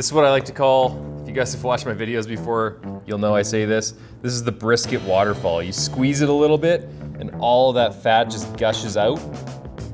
This is what I like to call, if you guys have watched my videos before, you'll know I say this. This is the brisket waterfall. You squeeze it a little bit and all that fat just gushes out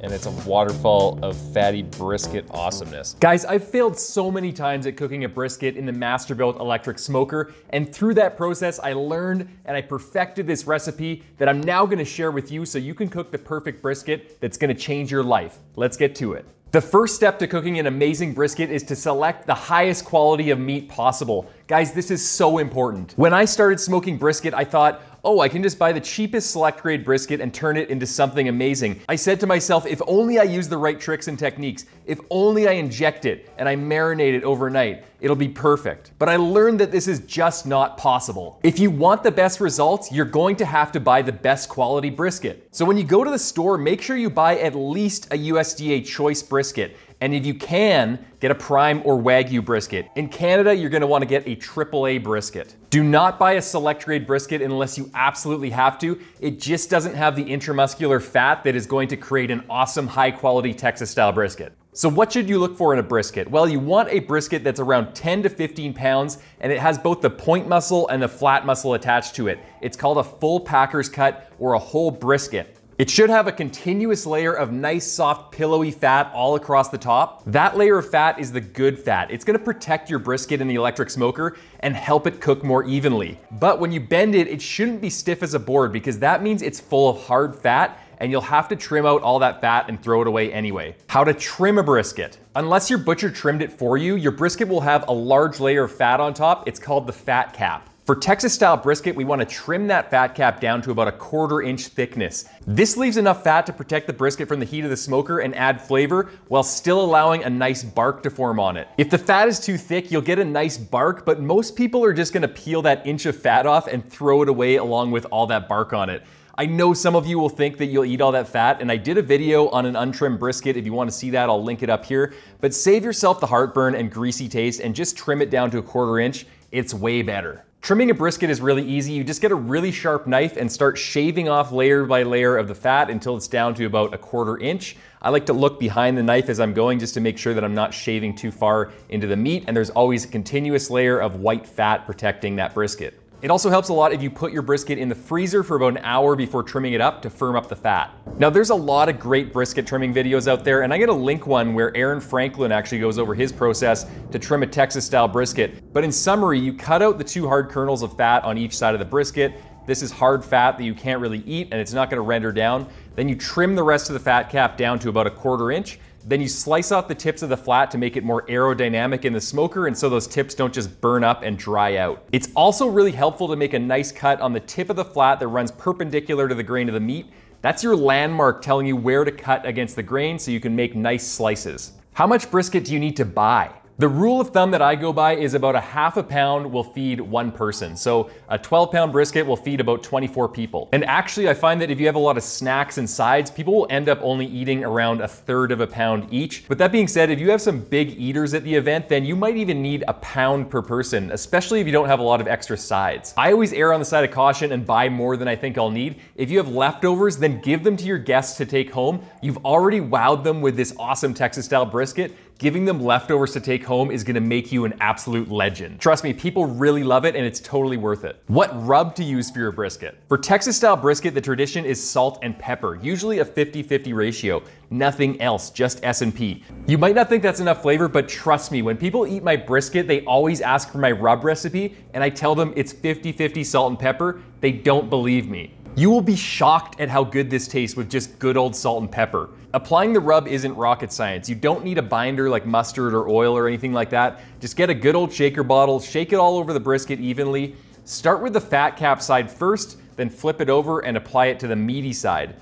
and it's a waterfall of fatty brisket awesomeness. Guys, I've failed so many times at cooking a brisket in the Masterbuilt electric smoker, and through that process, I learned and I perfected this recipe that I'm now gonna share with you so you can cook the perfect brisket that's gonna change your life. Let's get to it. The first step to cooking an amazing brisket is to select the highest quality of meat possible. Guys, this is so important. When I started smoking brisket, I thought, oh, I can just buy the cheapest select grade brisket and turn it into something amazing. I said to myself, if only I use the right tricks and techniques, if only I inject it and I marinate it overnight, it'll be perfect. But I learned that this is just not possible. If you want the best results, you're going to have to buy the best quality brisket. So when you go to the store, make sure you buy at least a USDA choice brisket. And if you can, get a prime or Wagyu brisket. In Canada, you're gonna wanna get a AAA brisket. Do not buy a select grade brisket unless you absolutely have to. It just doesn't have the intramuscular fat that is going to create an awesome high quality Texas style brisket. So what should you look for in a brisket? Well, you want a brisket that's around 10 to 15 pounds and it has both the point muscle and the flat muscle attached to it. It's called a full packer's cut or a whole brisket. It should have a continuous layer of nice, soft, pillowy fat all across the top. That layer of fat is the good fat. It's gonna protect your brisket in the electric smoker and help it cook more evenly. But when you bend it, it shouldn't be stiff as a board because that means it's full of hard fat and you'll have to trim out all that fat and throw it away anyway. How to trim a brisket. Unless your butcher trimmed it for you, your brisket will have a large layer of fat on top. It's called the fat cap. For Texas style brisket, we wanna trim that fat cap down to about a quarter inch thickness. This leaves enough fat to protect the brisket from the heat of the smoker and add flavor while still allowing a nice bark to form on it. If the fat is too thick, you'll get a nice bark, but most people are just gonna peel that inch of fat off and throw it away along with all that bark on it. I know some of you will think that you'll eat all that fat, and I did a video on an untrimmed brisket. If you wanna see that, I'll link it up here. But save yourself the heartburn and greasy taste and just trim it down to a quarter inch. It's way better. Trimming a brisket is really easy. You just get a really sharp knife and start shaving off layer by layer of the fat until it's down to about a quarter inch. I like to look behind the knife as I'm going just to make sure that I'm not shaving too far into the meat and there's always a continuous layer of white fat protecting that brisket. It also helps a lot if you put your brisket in the freezer for about an hour before trimming it up to firm up the fat. Now there's a lot of great brisket trimming videos out there and I'm gonna link one where Aaron Franklin actually goes over his process to trim a Texas style brisket. But in summary, you cut out the two hard kernels of fat on each side of the brisket. This is hard fat that you can't really eat and it's not gonna render down. Then you trim the rest of the fat cap down to about a quarter inch then you slice off the tips of the flat to make it more aerodynamic in the smoker and so those tips don't just burn up and dry out. It's also really helpful to make a nice cut on the tip of the flat that runs perpendicular to the grain of the meat. That's your landmark telling you where to cut against the grain so you can make nice slices. How much brisket do you need to buy? The rule of thumb that I go by is about a half a pound will feed one person. So a 12 pound brisket will feed about 24 people. And actually I find that if you have a lot of snacks and sides, people will end up only eating around a third of a pound each. But that being said, if you have some big eaters at the event, then you might even need a pound per person, especially if you don't have a lot of extra sides. I always err on the side of caution and buy more than I think I'll need. If you have leftovers, then give them to your guests to take home. You've already wowed them with this awesome Texas style brisket giving them leftovers to take home is gonna make you an absolute legend. Trust me, people really love it and it's totally worth it. What rub to use for your brisket? For Texas style brisket, the tradition is salt and pepper, usually a 50-50 ratio. Nothing else, just S&P. You might not think that's enough flavor, but trust me, when people eat my brisket, they always ask for my rub recipe and I tell them it's 50-50 salt and pepper. They don't believe me. You will be shocked at how good this tastes with just good old salt and pepper. Applying the rub isn't rocket science. You don't need a binder like mustard or oil or anything like that. Just get a good old shaker bottle, shake it all over the brisket evenly. Start with the fat cap side first, then flip it over and apply it to the meaty side.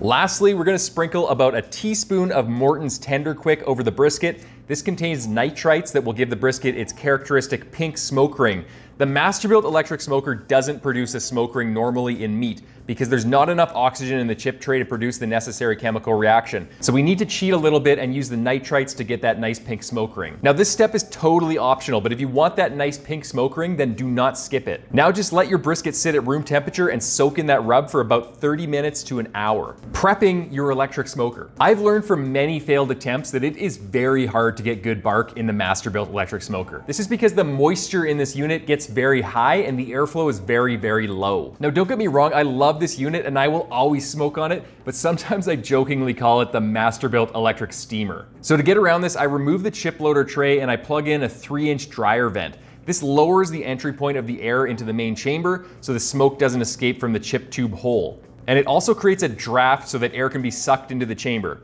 Lastly, we're gonna sprinkle about a teaspoon of Morton's Tender Quick over the brisket. This contains nitrites that will give the brisket its characteristic pink smoke ring. The Masterbuilt electric smoker doesn't produce a smoke ring normally in meat, because there's not enough oxygen in the chip tray to produce the necessary chemical reaction. So we need to cheat a little bit and use the nitrites to get that nice pink smoke ring. Now this step is totally optional, but if you want that nice pink smoke ring, then do not skip it. Now just let your brisket sit at room temperature and soak in that rub for about 30 minutes to an hour. Prepping your electric smoker. I've learned from many failed attempts that it is very hard to get good bark in the Masterbuilt electric smoker. This is because the moisture in this unit gets very high and the airflow is very, very low. Now don't get me wrong, I love this unit and I will always smoke on it, but sometimes I jokingly call it the Masterbuilt electric steamer. So to get around this, I remove the chip loader tray and I plug in a three inch dryer vent. This lowers the entry point of the air into the main chamber so the smoke doesn't escape from the chip tube hole. And it also creates a draft so that air can be sucked into the chamber.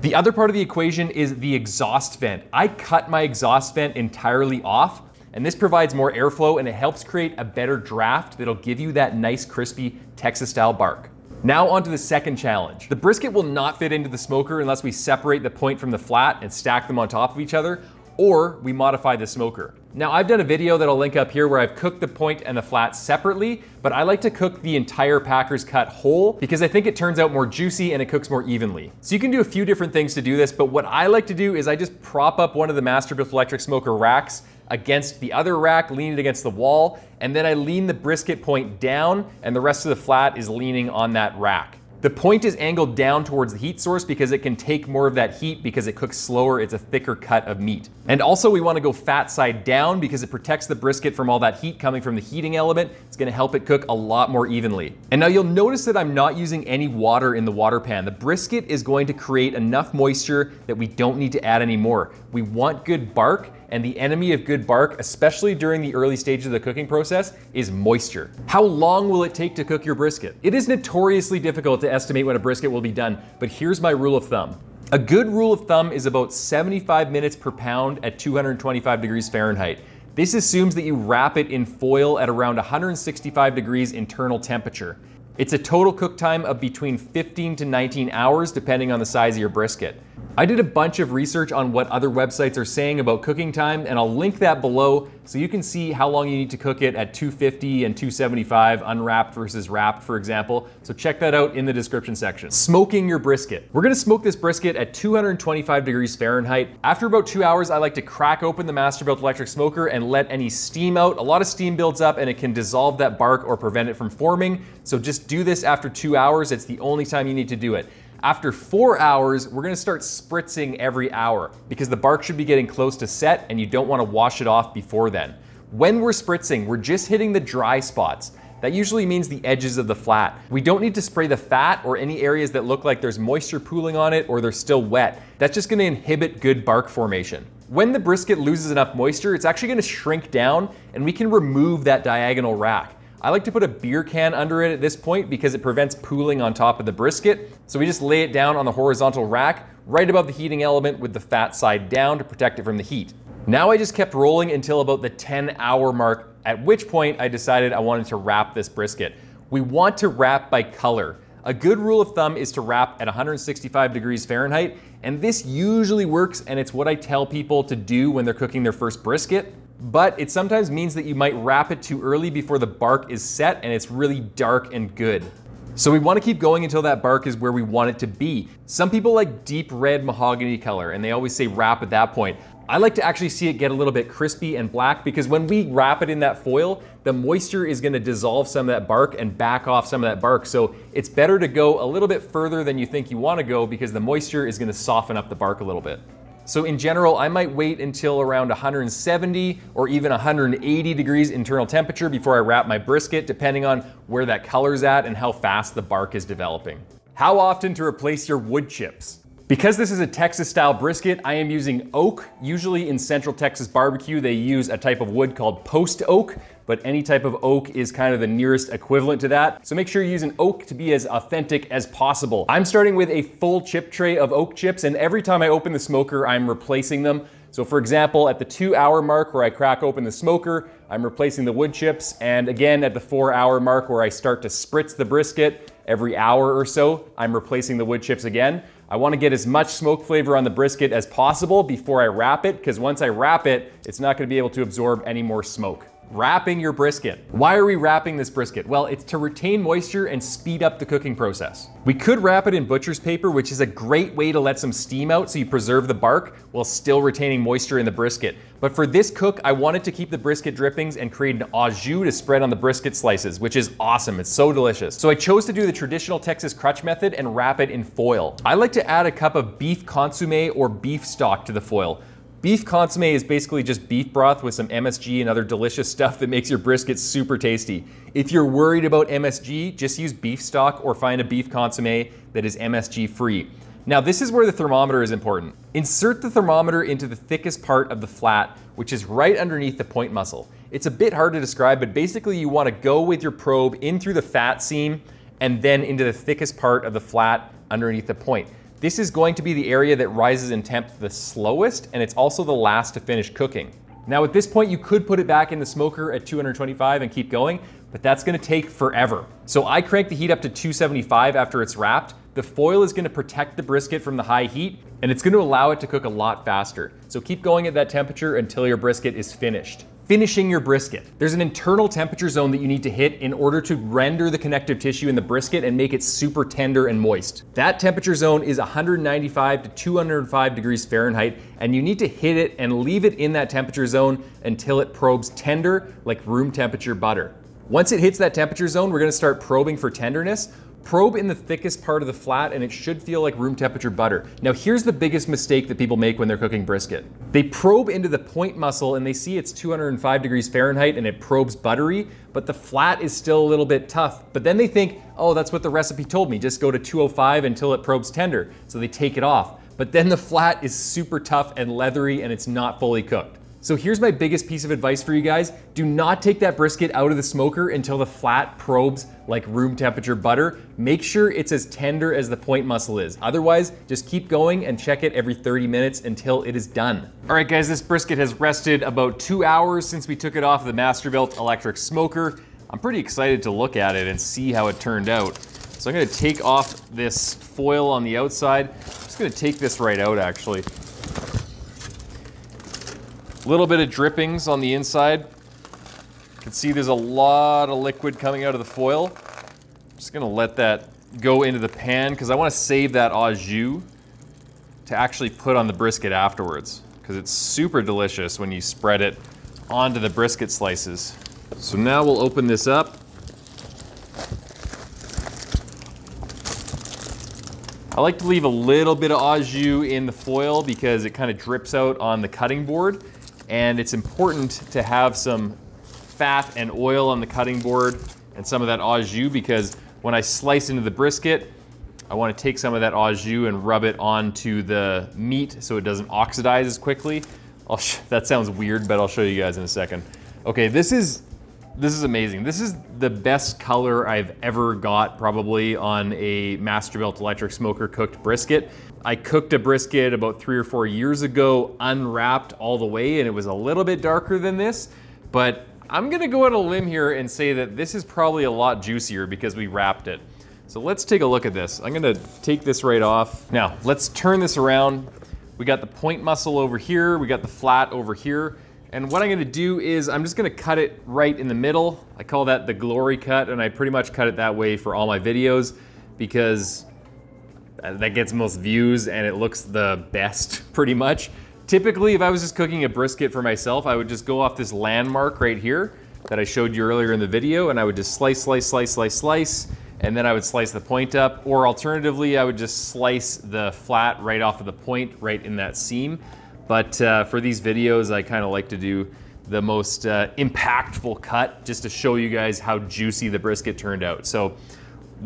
The other part of the equation is the exhaust vent. I cut my exhaust vent entirely off and this provides more airflow and it helps create a better draft that'll give you that nice crispy Texas style bark. Now onto the second challenge. The brisket will not fit into the smoker unless we separate the point from the flat and stack them on top of each other, or we modify the smoker. Now I've done a video that I'll link up here where I've cooked the point and the flat separately, but I like to cook the entire Packers cut whole because I think it turns out more juicy and it cooks more evenly. So you can do a few different things to do this, but what I like to do is I just prop up one of the Masterbuilt electric smoker racks against the other rack, lean it against the wall, and then I lean the brisket point down and the rest of the flat is leaning on that rack. The point is angled down towards the heat source because it can take more of that heat because it cooks slower, it's a thicker cut of meat. And also we wanna go fat side down because it protects the brisket from all that heat coming from the heating element. It's gonna help it cook a lot more evenly. And now you'll notice that I'm not using any water in the water pan. The brisket is going to create enough moisture that we don't need to add any more. We want good bark, and the enemy of good bark, especially during the early stages of the cooking process, is moisture. How long will it take to cook your brisket? It is notoriously difficult to estimate when a brisket will be done, but here's my rule of thumb. A good rule of thumb is about 75 minutes per pound at 225 degrees Fahrenheit. This assumes that you wrap it in foil at around 165 degrees internal temperature. It's a total cook time of between 15 to 19 hours depending on the size of your brisket. I did a bunch of research on what other websites are saying about cooking time, and I'll link that below so you can see how long you need to cook it at 250 and 275, unwrapped versus wrapped, for example. So check that out in the description section. Smoking your brisket. We're gonna smoke this brisket at 225 degrees Fahrenheit. After about two hours, I like to crack open the Masterbuilt electric smoker and let any steam out. A lot of steam builds up and it can dissolve that bark or prevent it from forming. So just do this after two hours. It's the only time you need to do it. After four hours, we're gonna start spritzing every hour because the bark should be getting close to set and you don't wanna wash it off before then. When we're spritzing, we're just hitting the dry spots. That usually means the edges of the flat. We don't need to spray the fat or any areas that look like there's moisture pooling on it or they're still wet. That's just gonna inhibit good bark formation. When the brisket loses enough moisture, it's actually gonna shrink down and we can remove that diagonal rack. I like to put a beer can under it at this point because it prevents pooling on top of the brisket. So we just lay it down on the horizontal rack right above the heating element with the fat side down to protect it from the heat. Now I just kept rolling until about the 10 hour mark, at which point I decided I wanted to wrap this brisket. We want to wrap by color. A good rule of thumb is to wrap at 165 degrees Fahrenheit, and this usually works and it's what I tell people to do when they're cooking their first brisket but it sometimes means that you might wrap it too early before the bark is set and it's really dark and good. So we want to keep going until that bark is where we want it to be. Some people like deep red mahogany color and they always say wrap at that point. I like to actually see it get a little bit crispy and black because when we wrap it in that foil, the moisture is gonna dissolve some of that bark and back off some of that bark. So it's better to go a little bit further than you think you wanna go because the moisture is gonna soften up the bark a little bit. So in general, I might wait until around 170 or even 180 degrees internal temperature before I wrap my brisket, depending on where that color's at and how fast the bark is developing. How often to replace your wood chips? Because this is a Texas style brisket, I am using oak. Usually in Central Texas barbecue, they use a type of wood called post oak, but any type of oak is kind of the nearest equivalent to that. So make sure you use an oak to be as authentic as possible. I'm starting with a full chip tray of oak chips, and every time I open the smoker, I'm replacing them. So for example, at the two hour mark where I crack open the smoker, I'm replacing the wood chips. And again, at the four hour mark where I start to spritz the brisket, every hour or so, I'm replacing the wood chips again. I wanna get as much smoke flavor on the brisket as possible before I wrap it, because once I wrap it, it's not gonna be able to absorb any more smoke. Wrapping your brisket. Why are we wrapping this brisket? Well, it's to retain moisture and speed up the cooking process. We could wrap it in butcher's paper, which is a great way to let some steam out so you preserve the bark while still retaining moisture in the brisket. But for this cook, I wanted to keep the brisket drippings and create an au jus to spread on the brisket slices, which is awesome. It's so delicious. So I chose to do the traditional Texas crutch method and wrap it in foil. I like to add a cup of beef consomme or beef stock to the foil. Beef consomme is basically just beef broth with some MSG and other delicious stuff that makes your brisket super tasty. If you're worried about MSG, just use beef stock or find a beef consomme that is MSG free. Now this is where the thermometer is important. Insert the thermometer into the thickest part of the flat, which is right underneath the point muscle. It's a bit hard to describe, but basically you wanna go with your probe in through the fat seam and then into the thickest part of the flat underneath the point. This is going to be the area that rises in temp the slowest, and it's also the last to finish cooking. Now at this point, you could put it back in the smoker at 225 and keep going, but that's gonna take forever. So I crank the heat up to 275 after it's wrapped. The foil is gonna protect the brisket from the high heat, and it's gonna allow it to cook a lot faster. So keep going at that temperature until your brisket is finished finishing your brisket. There's an internal temperature zone that you need to hit in order to render the connective tissue in the brisket and make it super tender and moist. That temperature zone is 195 to 205 degrees Fahrenheit, and you need to hit it and leave it in that temperature zone until it probes tender like room temperature butter. Once it hits that temperature zone, we're gonna start probing for tenderness. Probe in the thickest part of the flat and it should feel like room temperature butter. Now here's the biggest mistake that people make when they're cooking brisket. They probe into the point muscle and they see it's 205 degrees Fahrenheit and it probes buttery, but the flat is still a little bit tough. But then they think, oh, that's what the recipe told me, just go to 205 until it probes tender. So they take it off. But then the flat is super tough and leathery and it's not fully cooked. So here's my biggest piece of advice for you guys. Do not take that brisket out of the smoker until the flat probes like room temperature butter. Make sure it's as tender as the point muscle is. Otherwise, just keep going and check it every 30 minutes until it is done. All right guys, this brisket has rested about two hours since we took it off the Masterbuilt electric smoker. I'm pretty excited to look at it and see how it turned out. So I'm gonna take off this foil on the outside. I'm just gonna take this right out actually. Little bit of drippings on the inside. You can see there's a lot of liquid coming out of the foil. I'm just gonna let that go into the pan because I wanna save that au jus to actually put on the brisket afterwards because it's super delicious when you spread it onto the brisket slices. So now we'll open this up. I like to leave a little bit of au jus in the foil because it kind of drips out on the cutting board and it's important to have some fat and oil on the cutting board and some of that au jus because when I slice into the brisket, I want to take some of that au jus and rub it onto the meat so it doesn't oxidize as quickly. that sounds weird, but I'll show you guys in a second. Okay, this is this is amazing. This is the best color I've ever got probably on a Masterbuilt electric smoker cooked brisket. I cooked a brisket about three or four years ago, unwrapped all the way, and it was a little bit darker than this, but I'm gonna go on a limb here and say that this is probably a lot juicier because we wrapped it. So let's take a look at this. I'm gonna take this right off. Now, let's turn this around. We got the point muscle over here, we got the flat over here. And what I'm gonna do is I'm just gonna cut it right in the middle. I call that the glory cut and I pretty much cut it that way for all my videos because that gets most views and it looks the best pretty much. Typically, if I was just cooking a brisket for myself, I would just go off this landmark right here that I showed you earlier in the video and I would just slice, slice, slice, slice, slice, and then I would slice the point up, or alternatively, I would just slice the flat right off of the point right in that seam. But uh, for these videos, I kind of like to do the most uh, impactful cut just to show you guys how juicy the brisket turned out. So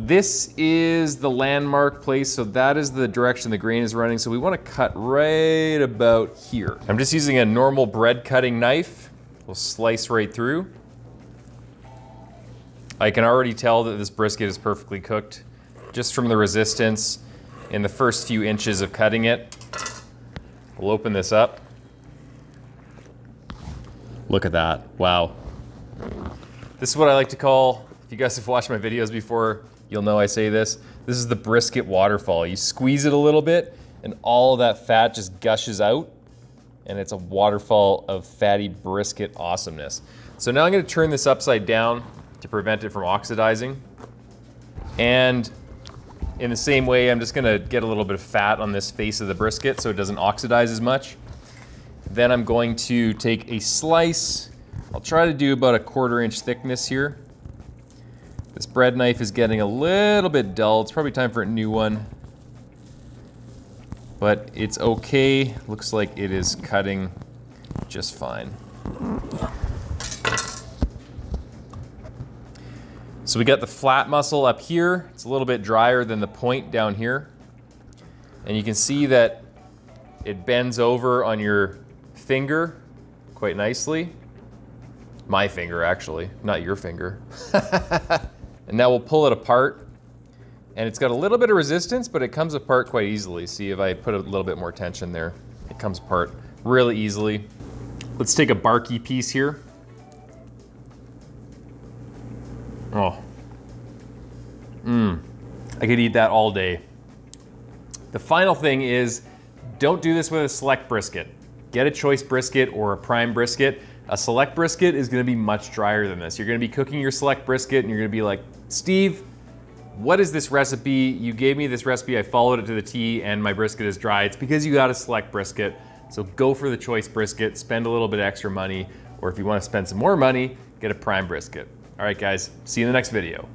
this is the landmark place, so that is the direction the grain is running. So we wanna cut right about here. I'm just using a normal bread cutting knife. We'll slice right through. I can already tell that this brisket is perfectly cooked just from the resistance in the first few inches of cutting it. We'll open this up. Look at that, wow. This is what I like to call, if you guys have watched my videos before, you'll know I say this. This is the brisket waterfall. You squeeze it a little bit and all of that fat just gushes out and it's a waterfall of fatty brisket awesomeness. So now I'm gonna turn this upside down to prevent it from oxidizing. And in the same way, I'm just gonna get a little bit of fat on this face of the brisket so it doesn't oxidize as much. Then I'm going to take a slice. I'll try to do about a quarter inch thickness here. This bread knife is getting a little bit dull. It's probably time for a new one. But it's okay. Looks like it is cutting just fine. So we got the flat muscle up here. It's a little bit drier than the point down here. And you can see that it bends over on your finger quite nicely. My finger, actually, not your finger. and now we'll pull it apart. And it's got a little bit of resistance, but it comes apart quite easily. See if I put a little bit more tension there, it comes apart really easily. Let's take a barky piece here. Oh. Mmm. I could eat that all day. The final thing is, don't do this with a select brisket. Get a choice brisket or a prime brisket. A select brisket is gonna be much drier than this. You're gonna be cooking your select brisket and you're gonna be like, Steve, what is this recipe? You gave me this recipe, I followed it to the T and my brisket is dry. It's because you got a select brisket. So go for the choice brisket, spend a little bit extra money, or if you wanna spend some more money, get a prime brisket. All right, guys, see you in the next video.